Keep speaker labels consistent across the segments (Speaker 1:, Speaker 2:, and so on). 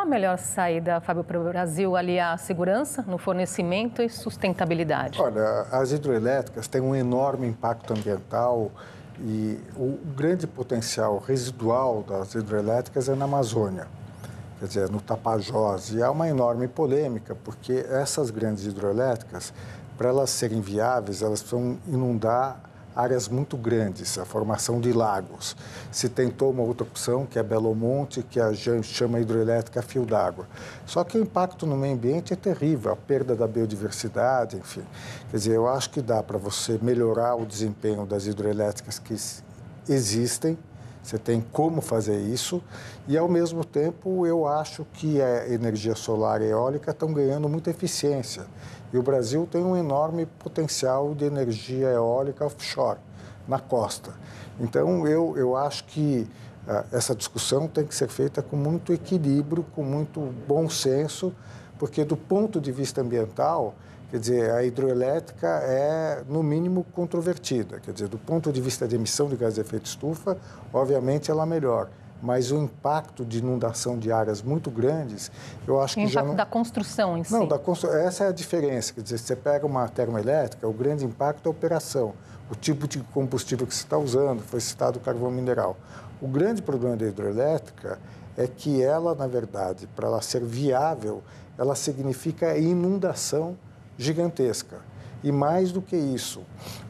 Speaker 1: qual a melhor saída, Fábio, para o Brasil aliar segurança no fornecimento e sustentabilidade?
Speaker 2: Olha, as hidroelétricas têm um enorme impacto ambiental e o grande potencial residual das hidrelétricas é na Amazônia, quer dizer, no Tapajós. E há uma enorme polêmica, porque essas grandes hidrelétricas, para elas serem viáveis, elas precisam inundar áreas muito grandes, a formação de lagos. Se tentou uma outra opção, que é Belo Monte, que a gente chama hidroelétrica fio d'água. Só que o impacto no meio ambiente é terrível, a perda da biodiversidade, enfim. Quer dizer, eu acho que dá para você melhorar o desempenho das hidroelétricas que existem, você tem como fazer isso e, ao mesmo tempo, eu acho que a energia solar e eólica estão ganhando muita eficiência. E o Brasil tem um enorme potencial de energia eólica offshore, na costa. Então, eu, eu acho que uh, essa discussão tem que ser feita com muito equilíbrio, com muito bom senso, porque, do ponto de vista ambiental, Quer dizer, a hidroelétrica é, no mínimo, controvertida. Quer dizer, do ponto de vista de emissão de gás de efeito estufa, obviamente ela é melhor. Mas o impacto de inundação de áreas muito grandes, eu acho
Speaker 1: o
Speaker 2: que já não...
Speaker 1: da construção em si.
Speaker 2: Não, da constru... essa é a diferença. Quer dizer, você pega uma termoelétrica, o grande impacto é a operação, o tipo de combustível que você está usando, foi citado o carvão mineral. O grande problema da hidroelétrica é que ela, na verdade, para ela ser viável, ela significa inundação gigantesca. E mais do que isso,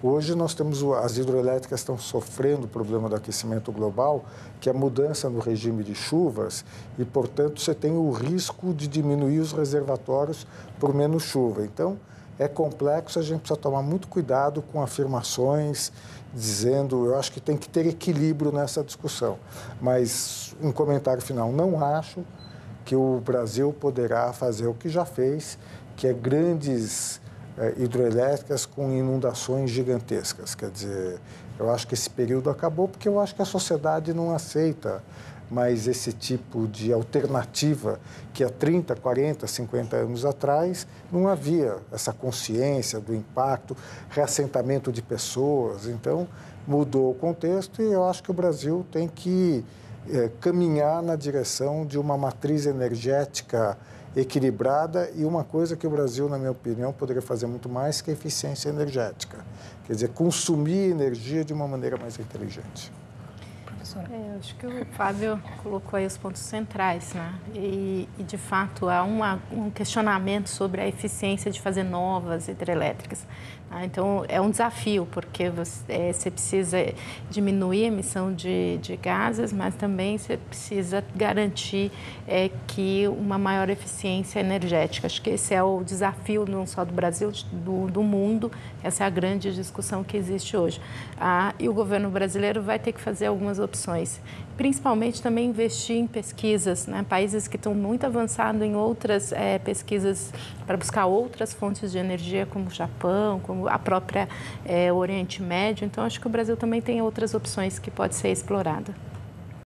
Speaker 2: hoje nós temos as hidroelétricas estão sofrendo o problema do aquecimento global, que é a mudança no regime de chuvas, e portanto você tem o risco de diminuir os reservatórios por menos chuva. Então é complexo, a gente precisa tomar muito cuidado com afirmações dizendo, eu acho que tem que ter equilíbrio nessa discussão. Mas um comentário final, não acho que o Brasil poderá fazer o que já fez que é grandes é, hidroelétricas com inundações gigantescas. Quer dizer, eu acho que esse período acabou porque eu acho que a sociedade não aceita mais esse tipo de alternativa que há 30, 40, 50 anos atrás não havia essa consciência do impacto, reassentamento de pessoas. Então, mudou o contexto e eu acho que o Brasil tem que é, caminhar na direção de uma matriz energética equilibrada e uma coisa que o Brasil, na minha opinião, poderia fazer muito mais que a eficiência energética. Quer dizer, consumir energia de uma maneira mais inteligente.
Speaker 3: É, acho que o Fábio colocou aí os pontos centrais, né? E, e de fato há uma, um questionamento sobre a eficiência de fazer novas hidrelétricas. Ah, então, é um desafio, porque você, é, você precisa diminuir a emissão de, de, gases, mas também você precisa garantir é, que uma maior eficiência energética. Acho que esse é o desafio não só do Brasil, do, do mundo. Essa é a grande discussão que existe hoje. Ah, e o governo brasileiro vai ter que fazer algumas opções principalmente também investir em pesquisas, né? países que estão muito avançados em outras é, pesquisas para buscar outras fontes de energia, como o Japão, como a própria é, Oriente Médio. Então, acho que o Brasil também tem outras opções que pode ser explorada.